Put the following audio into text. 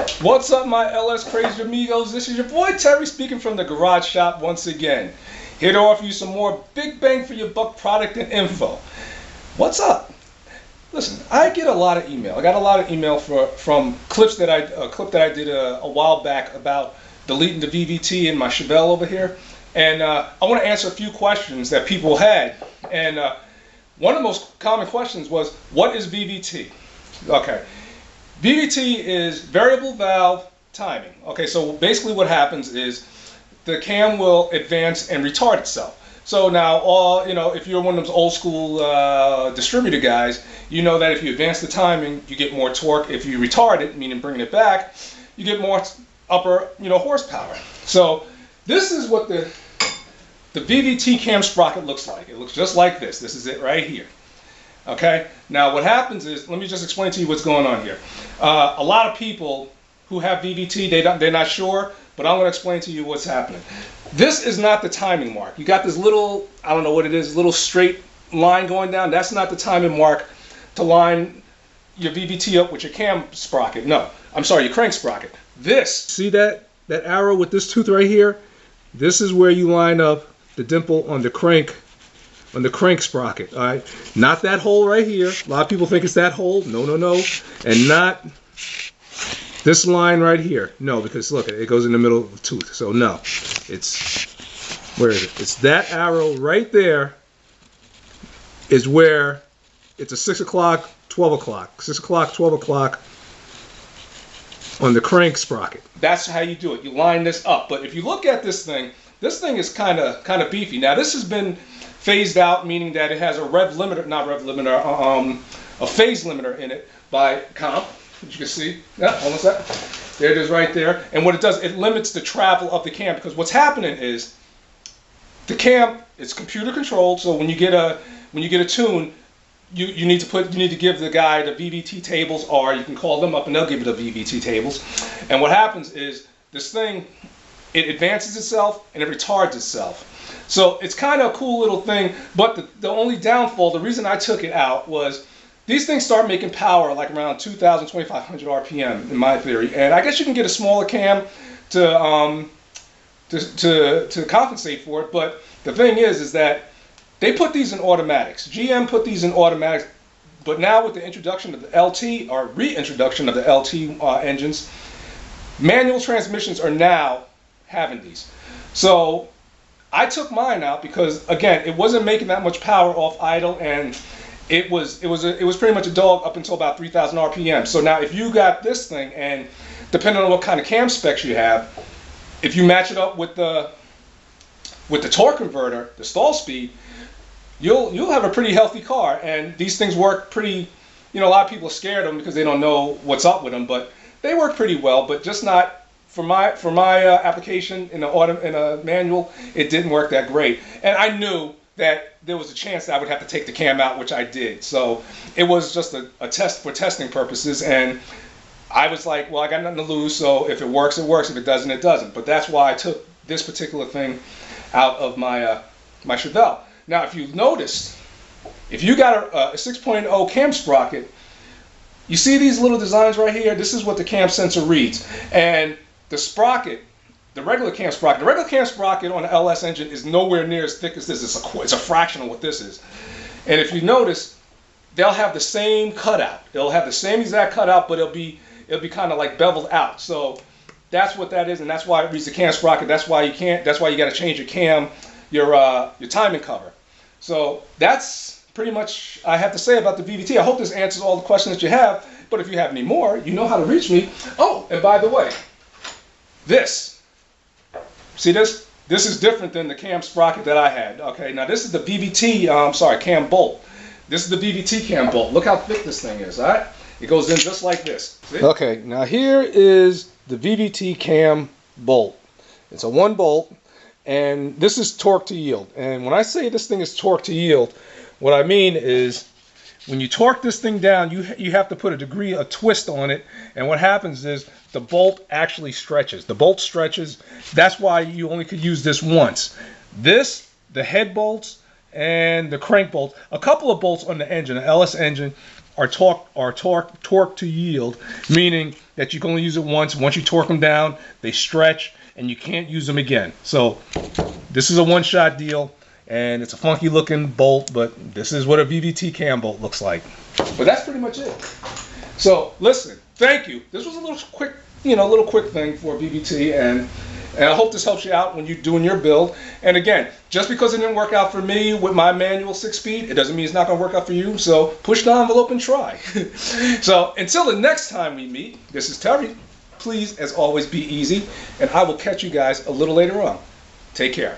What's up, my LS Crazed Amigos? This is your boy Terry speaking from the garage shop once again. Here to offer you some more big bang for your buck product and info. What's up? Listen, I get a lot of email. I got a lot of email for, from clips that I a clip that I did a, a while back about deleting the VVT in my Chevelle over here, and uh, I want to answer a few questions that people had. And uh, one of the most common questions was, "What is VVT?" Okay. VVT is variable valve timing. Okay, so basically what happens is the cam will advance and retard itself. So now, all you know, if you're one of those old school uh, distributor guys, you know that if you advance the timing, you get more torque. If you retard it, meaning bringing it back, you get more upper, you know, horsepower. So this is what the the VVT cam sprocket looks like. It looks just like this. This is it right here. Okay. Now what happens is, let me just explain to you what's going on here. Uh, a lot of people who have VVT, they don't, they're not sure, but I'm going to explain to you what's happening. This is not the timing mark. You got this little, I don't know what it is, little straight line going down. That's not the timing mark to line your VVT up with your cam sprocket. No, I'm sorry, your crank sprocket. This, see that, that arrow with this tooth right here? This is where you line up the dimple on the crank on the crank sprocket. All right, not that hole right here. A lot of people think it's that hole. No, no, no, and not this line right here. No, because look, it goes in the middle of the tooth. So no, it's where is it? It's that arrow right there. Is where it's a six o'clock, twelve o'clock, six o'clock, twelve o'clock on the crank sprocket. That's how you do it. You line this up. But if you look at this thing, this thing is kind of kind of beefy. Now this has been phased out, meaning that it has a rev limiter, not rev limiter, um, a phase limiter in it by comp, as you can see. Yeah, almost that. There it is right there. And what it does, it limits the travel of the cam because what's happening is the cam is computer controlled. So when you get a when you get a tune, you, you need to put you need to give the guy the VVT tables, or you can call them up and they'll give you the VVT tables. And what happens is this thing it advances itself and it retards itself. So it's kind of a cool little thing, but the, the only downfall, the reason I took it out was these things start making power like around 2,000, 2,500 RPM in my theory. And I guess you can get a smaller cam to, um, to, to, to compensate for it. But the thing is, is that they put these in automatics. GM put these in automatics, but now with the introduction of the LT or reintroduction of the LT uh, engines, manual transmissions are now having these. So I took mine out because again, it wasn't making that much power off idle, and it was it was a, it was pretty much a dog up until about 3,000 RPM. So now, if you got this thing, and depending on what kind of cam specs you have, if you match it up with the with the torque converter, the stall speed, you'll you'll have a pretty healthy car. And these things work pretty. You know, a lot of people are scared of them because they don't know what's up with them, but they work pretty well, but just not for my for my uh, application in a auto, in a manual, it didn't work that great, and I knew that there was a chance that I would have to take the cam out, which I did. So it was just a, a test for testing purposes, and I was like, well, I got nothing to lose, so if it works, it works. If it doesn't, it doesn't. But that's why I took this particular thing out of my uh, my Chevelle. Now, if you've noticed, if you got a, a 6.0 cam sprocket, you see these little designs right here. This is what the cam sensor reads, and the sprocket, the regular cam sprocket, the regular cam sprocket on the LS engine is nowhere near as thick as this. It's a, it's a fraction of what this is. And if you notice, they'll have the same cutout. They'll have the same exact cutout, but it'll be it'll be kind of like beveled out. So that's what that is, and that's why it reads the cam sprocket. That's why you can't. That's why you got to change your cam, your uh, your timing cover. So that's pretty much I have to say about the VVT. I hope this answers all the questions that you have. But if you have any more, you know how to reach me. Oh, and by the way, this, see this? This is different than the cam sprocket that I had. Okay, now this is the VVT, I'm um, sorry, cam bolt. This is the VVT cam bolt. Look how thick this thing is, all right? It goes in just like this. See? Okay, now here is the VVT cam bolt. It's a one bolt, and this is torque to yield. And when I say this thing is torque to yield, what I mean is when you torque this thing down, you, you have to put a degree, a twist on it. And what happens is the bolt actually stretches. The bolt stretches. That's why you only could use this once. This, the head bolts, and the crank bolt, a couple of bolts on the engine, the LS engine, are torque are torque torque to yield, meaning that you can only use it once. Once you torque them down, they stretch and you can't use them again. So this is a one-shot deal and it's a funky looking bolt, but this is what a VVT cam bolt looks like. But that's pretty much it. So listen, thank you. This was a little quick, you know, a little quick thing for VVT and and I hope this helps you out when you're doing your build. And again, just because it didn't work out for me with my manual six speed, it doesn't mean it's not going to work out for you. So push the envelope and try. so until the next time we meet, this is Terry. Please, as always, be easy. And I will catch you guys a little later on. Take care.